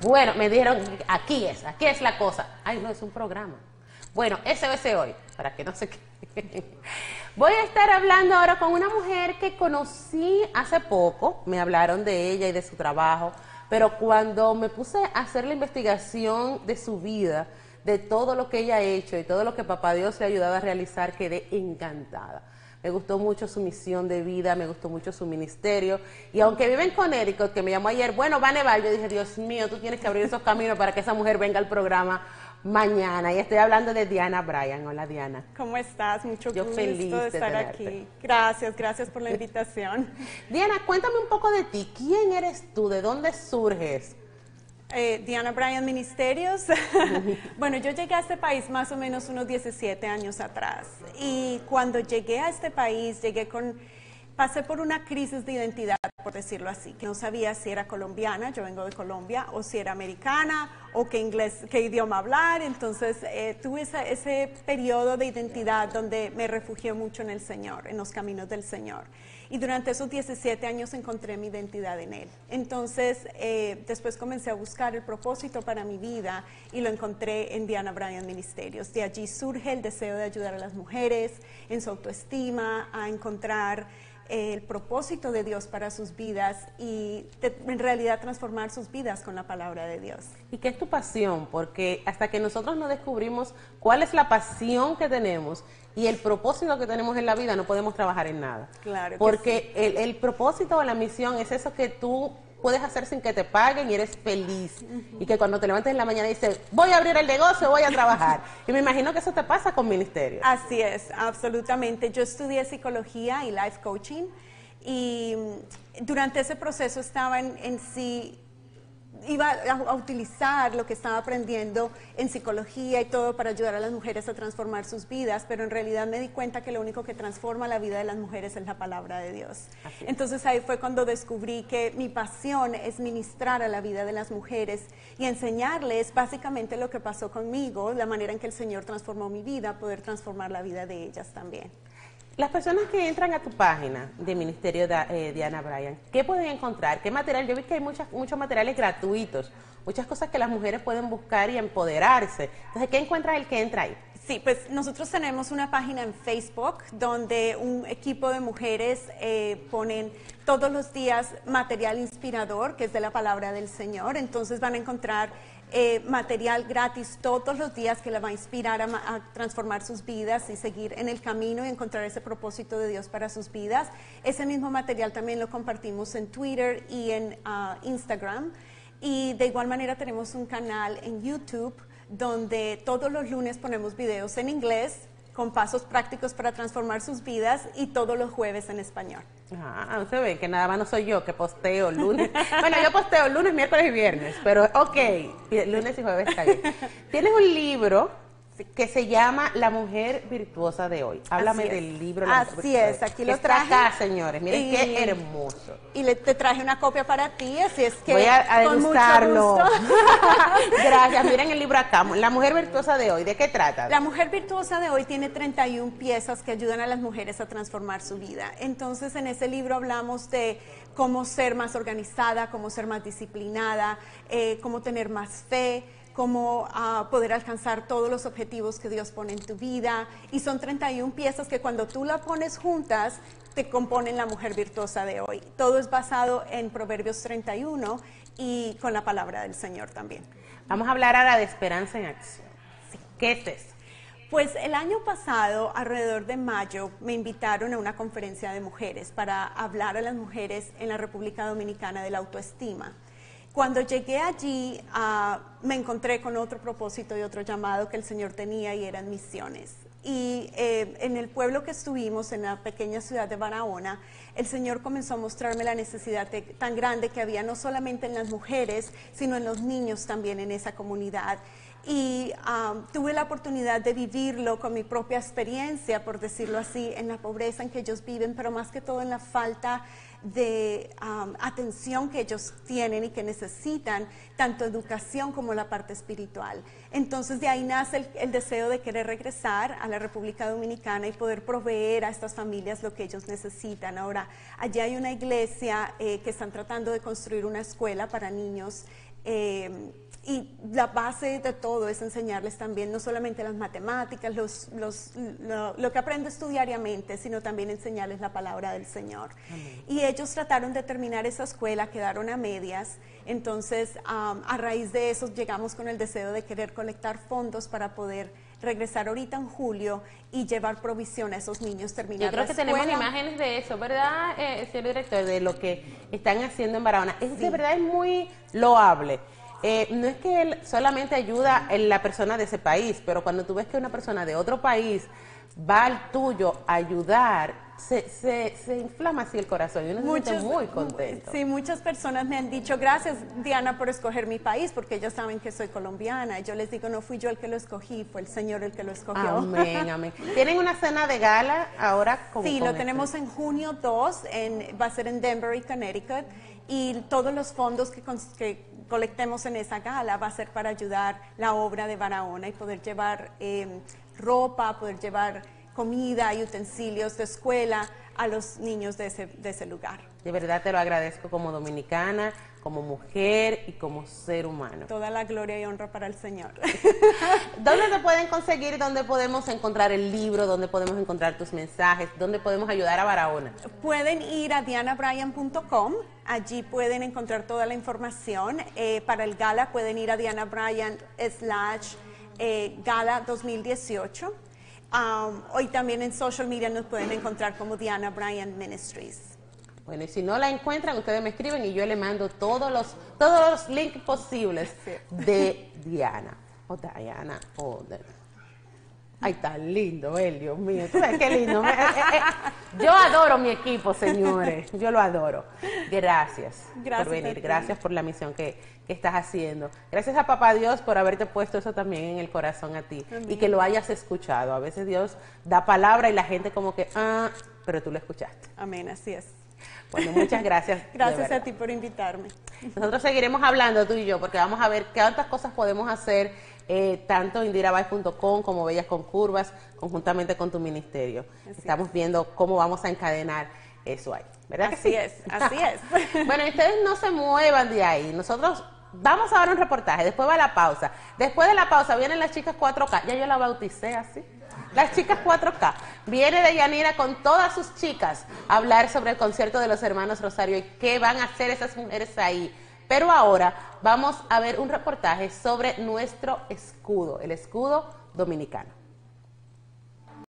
Bueno, me dijeron, aquí es, aquí es la cosa. Ay, no, es un programa. Bueno, SOS hoy, para que no se Voy a estar hablando ahora con una mujer que conocí hace poco, me hablaron de ella y de su trabajo, pero cuando me puse a hacer la investigación de su vida, de todo lo que ella ha hecho y todo lo que Papá Dios le ha ayudado a realizar, quedé encantada. Me gustó mucho su misión de vida, me gustó mucho su ministerio. Y aunque vive en Connecticut, que me llamó ayer, bueno, va a nevar, yo dije, Dios mío, tú tienes que abrir esos caminos para que esa mujer venga al programa mañana. Y estoy hablando de Diana Bryan. Hola, Diana. ¿Cómo estás? Mucho Yo gusto feliz de de estar tenerte. aquí. Gracias, gracias por la invitación. Diana, cuéntame un poco de ti. ¿Quién eres tú? ¿De dónde surges? Eh, Diana Bryan Ministerios. bueno, yo llegué a este país más o menos unos 17 años atrás. Y cuando llegué a este país, llegué con. Pasé por una crisis de identidad, por decirlo así, que no sabía si era colombiana, yo vengo de Colombia, o si era americana, o qué inglés, qué idioma hablar. Entonces eh, tuve ese periodo de identidad donde me refugié mucho en el Señor, en los caminos del Señor. Y durante esos 17 años encontré mi identidad en Él. Entonces, eh, después comencé a buscar el propósito para mi vida y lo encontré en Diana Bryan Ministerios. De allí surge el deseo de ayudar a las mujeres en su autoestima, a encontrar el propósito de Dios para sus vidas y en realidad transformar sus vidas con la palabra de Dios. ¿Y qué es tu pasión? Porque hasta que nosotros no descubrimos cuál es la pasión que tenemos y el propósito que tenemos en la vida, no podemos trabajar en nada. Claro que Porque el, el propósito o la misión es eso que tú puedes hacer sin que te paguen y eres feliz. Y que cuando te levantes en la mañana dices, voy a abrir el negocio, voy a trabajar. y me imagino que eso te pasa con ministerio. Así es, absolutamente. Yo estudié psicología y life coaching y mm, durante ese proceso estaba en, en sí, iba a, a utilizar lo que estaba aprendiendo en psicología y todo para ayudar a las mujeres a transformar sus vidas, pero en realidad me di cuenta que lo único que transforma la vida de las mujeres es la palabra de Dios. Entonces ahí fue cuando descubrí que mi pasión es ministrar a la vida de las mujeres y enseñarles básicamente lo que pasó conmigo, la manera en que el Señor transformó mi vida, poder transformar la vida de ellas también. Las personas que entran a tu página de Ministerio de, eh, Diana Bryan, ¿qué pueden encontrar? ¿Qué material? Yo vi que hay muchas, muchos materiales gratuitos, muchas cosas que las mujeres pueden buscar y empoderarse. Entonces, ¿qué encuentra el que entra ahí? Sí, pues nosotros tenemos una página en Facebook donde un equipo de mujeres eh, ponen todos los días material inspirador, que es de la palabra del Señor. Entonces van a encontrar eh, material gratis todos los días que la va a inspirar a, ma- a transformar sus vidas y seguir en el camino y encontrar ese propósito de Dios para sus vidas. Ese mismo material también lo compartimos en Twitter y en ah, Instagram. Y de igual manera tenemos un canal en YouTube donde todos los lunes ponemos videos en inglés con pasos prácticos para transformar sus vidas y todos los jueves en español. Ah, se ve que nada más no soy yo que posteo lunes. bueno, yo posteo lunes, miércoles y viernes, pero ok, lunes y jueves está bien. Tienes un libro que se llama La mujer virtuosa de hoy. Háblame del libro. La Así es, aquí lo está traje. acá, señores. Miren Y- qué hermoso. Y le, te traje una copia para ti, así es que Voy a, a con mucho degustarlo. gusto. Gracias. Miren el libro acá. La mujer virtuosa de hoy. ¿De qué trata? La mujer virtuosa de hoy tiene 31 piezas que ayudan a las mujeres a transformar su vida. Entonces, en ese libro hablamos de cómo ser más organizada, cómo ser más disciplinada, eh, cómo tener más fe, cómo ah, poder alcanzar todos los objetivos que Dios pone en tu vida. Y son 31 piezas que cuando tú la pones juntas, te componen la mujer virtuosa de hoy. Todo es basado en Proverbios 31 y con la palabra del Señor también. Vamos a hablar ahora de esperanza en acción. ¿Qué es eso? Pues el año pasado, alrededor de mayo, me invitaron a una conferencia de mujeres para hablar a las mujeres en la República Dominicana de la autoestima. Cuando llegué allí, ah, me encontré con otro propósito y otro llamado que el Señor tenía y eran misiones. Y eh, en el pueblo que estuvimos, en la pequeña ciudad de Barahona, el Señor comenzó a mostrarme la necesidad tan grande que había no solamente en las mujeres, sino en los niños también en esa comunidad y um, tuve la oportunidad de vivirlo con mi propia experiencia, por decirlo así, en la pobreza en que ellos viven, pero más que todo en la falta de um, atención que ellos tienen y que necesitan, tanto educación como la parte espiritual. Entonces de ahí nace el, deseo de querer regresar a la República Dominicana y poder proveer a estas familias lo que ellos necesitan. Ahora, allá hay una iglesia eh, que están tratando de construir una escuela para niños Eh, y la base de todo es enseñarles también no solamente las matemáticas, los, los, lo, que aprendes tú diariamente, sino también enseñarles la palabra del Señor. Y ellos trataron de terminar esa escuela, quedaron a medias, entonces a raíz de eso llegamos con el deseo de querer colectar fondos para poder regresar ahorita en julio y llevar provisión a esos niños terminar Yo creo que tenemos imágenes de eso, ¿verdad, eh, señor director? De lo que están haciendo en Barahona. Es de verdad es muy loable. Eh, no es que él solamente ayuda a la persona de ese país, pero cuando tú ves que una persona de otro país va al tuyo a ayudar, se, se, se, inflama así el corazón y uno se siente muy contento. Sí, muchas personas me han dicho, gracias Diana por escoger mi país, porque ellos saben que soy colombiana. Y yo les digo, no fui yo el que lo escogí, fue el Señor el que lo escogió. Amén, amén. ¿Tienen una cena de gala ahora? Con, sí, lo tenemos en junio 2, en, va a ser en Denver, Connecticut, y todos los fondos que, que colectemos en esa gala va a ser para ayudar la obra de Barahona y poder llevar eh, ropa, poder llevar comida y utensilios de escuela a los niños de ese, de ese lugar. De verdad te lo agradezco como dominicana, como mujer y como ser humano. Toda la gloria y honra para el Señor. ¿Dónde te pueden conseguir? ¿Dónde podemos encontrar el libro? ¿Dónde podemos encontrar tus mensajes? ¿Dónde podemos ayudar a Barahona? Pueden ir a dianabryan.com. Allí pueden encontrar toda la información. Eh, para el gala pueden ir a dianabryan slash eh, gala 2018 Um, hoy también en social media nos pueden encontrar como Diana Bryan Ministries. Bueno, y si no la encuentran, ustedes me escriben y yo le mando todos los, todos los links posibles de Diana. O Diana, o Ay, tan lindo él, Dios mío. ¿Tú sabes qué lindo? Yo adoro mi equipo, señores. Yo lo adoro. Gracias, por venir. Gracias por la misión que, que, estás haciendo. Gracias a Papá Dios por haberte puesto eso también en el corazón a ti y que lo hayas escuchado. A veces Dios da palabra y la gente como que, ah, pero tú lo escuchaste. Amén, así es. Bueno, muchas gracias. gracias a ti por invitarme. Nosotros seguiremos hablando tú y yo porque vamos a ver qué otras cosas podemos hacer eh, tanto indirabaez.com como Bellas con Curvas, conjuntamente con tu ministerio. Estamos viendo cómo vamos a encadenar eso ahí. ¿Verdad así es, así es. bueno, ustedes no se muevan de ahí. Nosotros vamos a ver un reportaje, después va la pausa. Después de la pausa vienen las chicas 4K. Ya yo la bauticé así. Las chicas 4K. Viene de Yanira con todas sus chicas a hablar sobre el concierto de los hermanos Rosario y qué van a hacer esas mujeres ahí pero ahora vamos a ver un reportaje sobre nuestro escudo, el escudo dominicano.